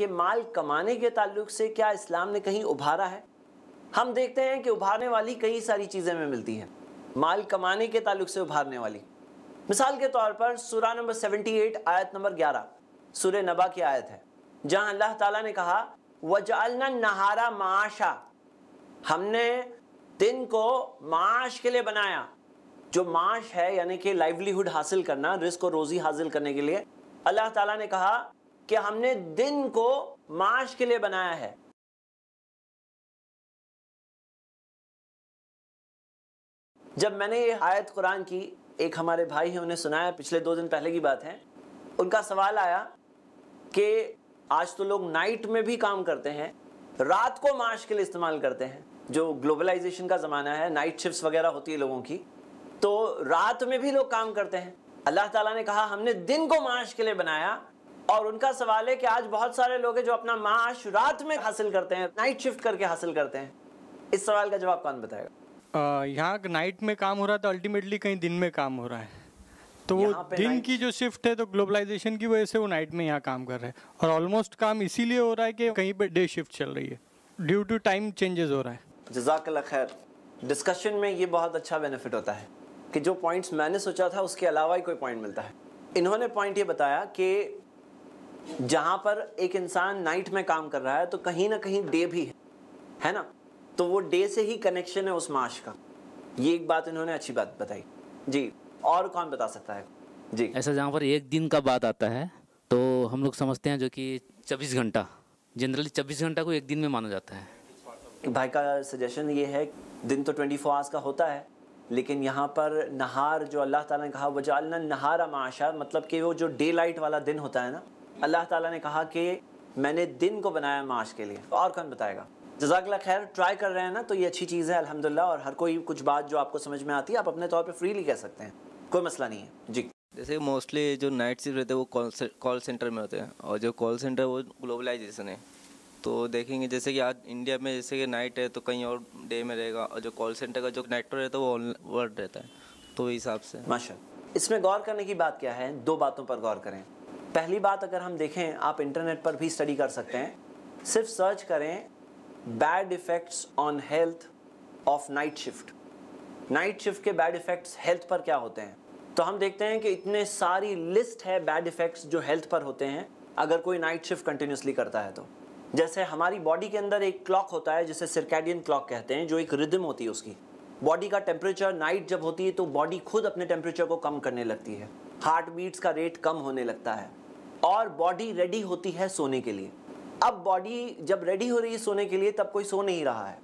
कि माल कमाने के ताल्लुक से क्या इस्लाम ने कहीं उभारा है? हम देखते हैं कि उभारने वाली कई सारी चीज़ें में मिलती हैं। माल कमाने के ताल्लुक से उभारने वाली। मिसाल के तौर पर सूरा नंबर 78 आयत नंबर 11 सूर्य नबा की आयत है, जहाँ अल्लाह ताला ने कहा वजालना नहारा माशा। हमने दिन को माश के लिए बनाया। जो माश है, यानी कि लाइवलीहुड हासिल करना, रिस्क और रोजी हासिल करने के लिए, अल्लाह ताला ने कहा कि हमने दिन को माश के लिए बनाया है। जब मैंने ये आयत कुरान की, एक हमारे भाई हैं, उन्हें सुनाया, पिछले दो दिन पहले की बात है, उनका सवाल आया कि आज तो लोग नाइट में भी काम करते हैं, रात को माश के लिए इस्तेमाल करते हैं, जो ग्लोबलाइजेशन का ज़माना है, नाइट शिफ्ट वगैरह होती है लोगों की तो रात में भी लोग काम करते हैं। अल्लाह ताला ने कहा, हमने दिन को माश के लिए बनाया और उनका सवाल है कि आज बहुत सारे लोग हैं जो अपना माश रात में हासिल करते हैं नाइट शिफ्ट करके हासिल करते हैं। इस सवाल का जवाब कौन बताएगा? यहाँ नाइट में काम हो रहा है तो अल्टीमेटली कहीं दिन में काम हो रहा है। तो वो दिन की जो शिफ्ट है तो ग्लोबलाइजेशन की वजह से वो नाइट में यहाँ काम कर रहे हैं। और ऑलमोस्ट काम इसीलिए हो रहा है कि कहीं पे डे शिफ्ट चल रही है। ड्यू टू टाइम चेंजेस हो रहा है। जजाकल्ला खैर डिस्कशन में ये बहुत अच्छा बेनिफिट होता है कि जो पॉइंट्स मैंने सोचा था उसके अलावा ही कोई पॉइंट मिलता है। इन्होंने पॉइंट ये बताया कि जहाँ पर एक इंसान नाइट में काम कर रहा है तो कहीं ना कहीं डे भी है। है ना? तो वो डे से ही कनेक्शन है उस माश का। ये एक बात इन्होंने अच्छी बात बताई। जी और कौन बता सकता है? जी। ऐसा जहाँ पर एक दिन का बात आता है तो हम लोग समझते हैं जो कि चौबीस घंटा जनरली चौबीस घंटा को एक दिन में माना जाता है। भाई का सजेशन ये है दिन तो ट्वेंटी फोर आवर्स का होता है लेकिन यहाँ पर नहार जो अल्लाह ताला ने कहा वजालना नहारा माशा मतलब कि वो जो डे लाइट वाला दिन होता है ना अल्लाह ताला ने कहा कि मैंने दिन को बनाया माश के लिए। और कौन बताएगा? जजाकला खैर ट्राई कर रहे हैं ना तो ये अच्छी चीज़ है अल्हम्दुलिल्लाह और हर कोई कुछ बात जो आपको समझ में आती है आप अपने तौर पे फ्रीली कह सकते हैं। कोई मसला नहीं है। जी। जैसे मोस्टली जो नाइट शिफ्ट रहते हैं वो कॉल सेंटर में होते हैं और जो कॉल सेंटर वो ग्लोबलाइजेशन है। तो देखेंगे जैसे कि आज इंडिया में जैसे कि नाइट है तो कहीं और डे में रहेगा और जो कॉल सेंटर का जो नेटवर्क रहता है वो ऑल वर्ल्ड रहता है। तो हिसाब से। माशा इसमें गौर करने की बात क्या है? दो बातों पर गौर करें। पहली बात अगर हम देखें, आप इंटरनेट पर भी स्टडी कर सकते हैं। सिर्फ़ सर्च करें bad effects on health of night shift night shift के बैड इफ़ेक्ट्स हेल्थ पर क्या होते हैं? तो हम देखते हैं कि इतने सारी लिस्ट है बैड इफ़ेक्ट्स जो हेल्थ पर होते हैं, अगर कोई नाइट शिफ्ट कंटिन्यूसली करता है तो। जैसे हमारी बॉडी के अंदर एक क्लॉक होता है, जिसे सिरकैडियन क्लॉक कहते हैं, जो एक रिदम होती है उसकी। बॉडी का टेम्परेचर नाइट जब होती है तो बॉडी खुद अपने टेम्परेचर को कम करने लगती है। हार्ट बीट्स का रेट कम होने लगता है। और बॉडी रेडी होती है सोने के लिए। अब बॉडी जब रेडी हो रही है सोने के लिए, तब कोई सो नहीं रहा है।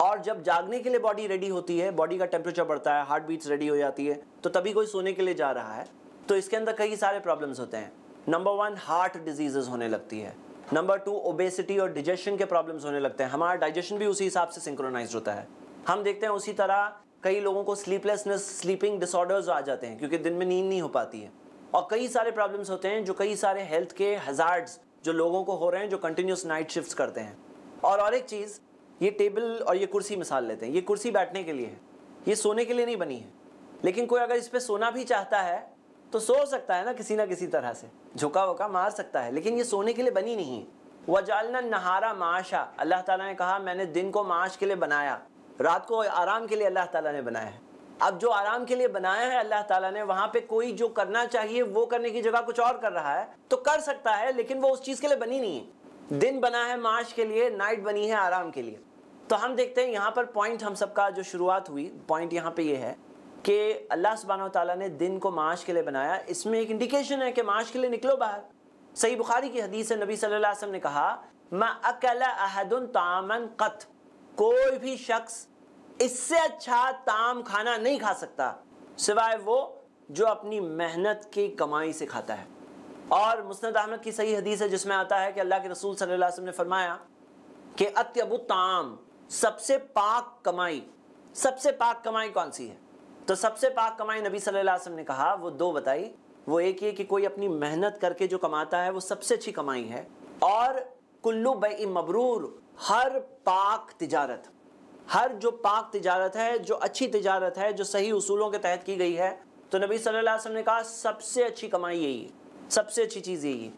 और जब जागने के लिए बॉडी रेडी होती है बॉडी का टेम्परेचर बढ़ता है हार्ट बीट्स रेडी हो जाती है तो तभी कोई सोने के लिए जा रहा है। तो इसके अंदर कई सारे प्रॉब्लम्स होते हैं। नंबर वन हार्ट डिजीजेज होने लगती है। नंबर टू ओबेसिटी और डिजेशन के प्रॉब्लम्स होने लगते हैं। हमारा डाइजेशन भी उसी हिसाब से सिंक्रोनाइज होता है। हम देखते हैं उसी तरह कई लोगों को स्लीपलेसनेस स्लीपिंग डिसऑर्डर्स आ जाते हैं, क्योंकि दिन में नींद नहीं हो पाती है। और कई सारे प्रॉब्लम्स होते हैं जो कई सारे हेल्थ के हजार्ड्स जो लोगों को हो रहे हैं जो कंटिन्यूस नाइट शिफ्ट करते हैं। और और एक चीज़, ये टेबल और ये कुर्सी मिसाल लेते हैं। ये कुर्सी बैठने के लिए है। ये सोने के लिए नहीं बनी है। लेकिन कोई अगर इस पर सोना भी चाहता है तो सो सकता है ना किसी ना किसी तरह से। झुका वुका मार सकता है, लेकिन ये सोने के लिए बनी नहीं है। वजालना नहारा माशा, अल्लाह ताला ने कहा, मैंने दिन को माश के लिए बनाया, रात को आराम के लिए अल्लाह ताला ने बनाया है। अब जो आराम के लिए बनाया है, अल्लाह ताला ने, वहाँ पे कोई जो करना चाहिए, वो करने की जगह कुछ और कर रहा है तो कर सकता है, लेकिन वो उस चीज़ के लिए बनी नहीं है। दिन बना है माश के लिए, नाइट बनी है आराम के लिए। तो हम देखते हैं, यहाँ पर पॉइंट हम सबका जो शुरुआत हुई पॉइंट यहाँ पे ये है कि अल्लाह सुबहान ताला ने दिन को माश के लिए बनाया। इसमें एक इंडिकेशन है कि माश के लिए निकलो बाहर। सही बुखारी की हदीस नबी सल्लल्लाहु अलैहि वसल्लम ने कहा, मैं अकला तामन कत। कोई भी शख्स इससे अच्छा ताम खाना नहीं खा सकता, सिवाय वो जो अपनी मेहनत की कमाई से खाता है। और मुस्ंद अहमद की सही हदीस है, जिसमें आता है कि अल्लाह के रसूल सल्लल्लाहु अलैहि वसल्लम ने फरमाया कि अत्यबु ताम, सबसे पाक कमाई, सबसे पाक कमाई कौन सी है? तो सबसे पाक कमाई नबी सल्लल्लाहु ने कहा, वो दो बताई। वो एक ये कि कोई अपनी मेहनत करके जो कमाता है, वो सबसे अच्छी कमाई है। और कुल्लू बई मबरूर, हर पाक तिजारत। हर जो पाक तजारत है, जो अच्छी तजारत है, जो सही उसूलों के तहत की गई है तो नबी सल्लल्लाहु ने कहा, सबसे अच्छी कमाई यही सबसे अच्छी चीज़ यही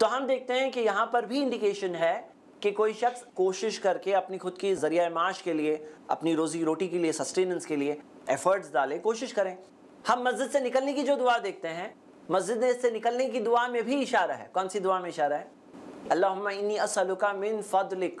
तो हम देखते हैं कि यहाँ पर भी इंडिकेशन है कि कोई शख्स कोशिश करके अपनी खुद की ज़रिया माश के लिए, अपनी रोजी रोटी के लिए सस्टेनेंस के लिए एफर्ट्स डालें, कोशिश करें। हम मस्जिद से निकलने की जो दुआ देखते हैं, मस्जिद से निकलने की दुआ में भी इशारा है। कौन सी दुआ में इशारा है? अल्लाह इन्नी असलुका मिन फदलिक।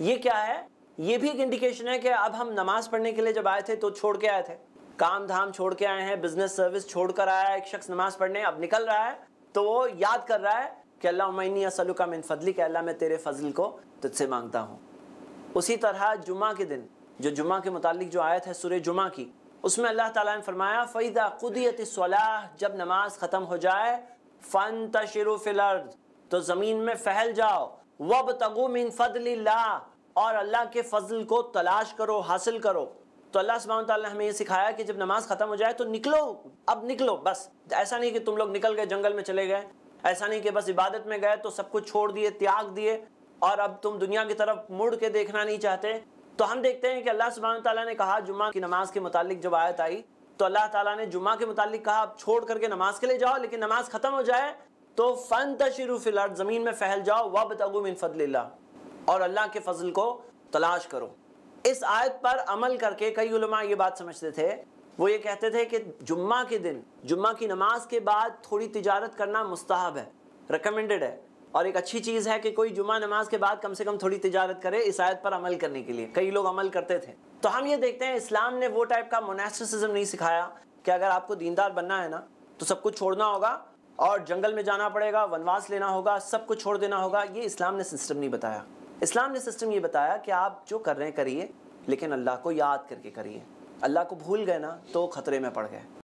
ये क्या है? ये भी एक इंडिकेशन है कि अब हम नमाज़ पढ़ने के लिए जब आए थे तो छोड़ के आए थे। काम धाम छोड़ के आए हैं बिज़नेस सर्विस छोड़ कर आया एक शख्स नमाज़ पढ़ने अब निकल रहा है। तो वो याद कर रहा है कि अल्लाह मैनी असलुका मिन फजली के अल्लाह, मैं तेरे फजल को तुझसे माँगता हूँ। उसी तरह जुमा के दिन, जो जुमा के मुतालिक जो आयत है सुर जुमा की, उसमें अल्लाह ताला ने फरमाया फ़ैदा कुदियत सलाह, जब नमाज़ ख़त्म हो जाए फ़न तशरु फिलर्द तो ज़मीन में फैल जाओ। वब तगु मिन फजल्ला और अल्लाह के फजल को तलाश करो, हासिल करो। तो अल्लाह सुबहान ताला ने हमें ये सिखाया कि जब नमाज़ ख़त्म हो जाए तो निकलो, अब निकलो, बस। ऐसा नहीं कि तुम लोग निकल गए, जंगल में चले गए। ऐसा नहीं कि बस इबादत में गए तो सब कुछ छोड़ दिए, त्याग दिए, और अब तुम दुनिया की तरफ़ मुड़ के देखना नहीं चाहते। तो हम देखते हैं कि अल्लाह सुबहान ताला ने कहा जुम्मा की नमाज़ के मुतालिक जब आयत आई तो अल्लाह ताला ने जुम्मा के मुतालिक कहा, अब छोड़ करके नमाज़ के लिए जाओ, लेकिन नमाज़ खत्म हो जाए तो फन तशरू ज़मीन में फैल जाओ वब तगु मिन फजल्ला और अल्लाह के फजल को तलाश करो। इस आयत पर अमल करके कई उलमा ये बात समझते थे। वो ये कहते थे कि जुम्मा के दिन, जुम्मा की नमाज़ के बाद थोड़ी तिजारत करना मुस्तहब है रिकमेंडेड है। और एक अच्छी चीज़ है कि कोई जुमा नमाज़ के बाद कम से कम थोड़ी तिजारत करे इस आयत पर अमल करने के लिए। कई लोग अमल करते थे। तो हम ये देखते हैं, इस्लाम ने वो टाइप का मोनेस्टिसिज्म नहीं सिखाया कि अगर आपको दीनदार बनना है ना तो सब कुछ छोड़ना होगा और जंगल में जाना पड़ेगा, वनवास लेना होगा, सब कुछ छोड़ देना होगा। ये इस्लाम ने सिस्टम नहीं बताया। इस्लाम ने सिस्टम ये बताया कि आप जो कर रहे हैं करिए, लेकिन अल्लाह को याद करके करिए। अल्लाह को भूल गए ना तो खतरे में पड़ गए।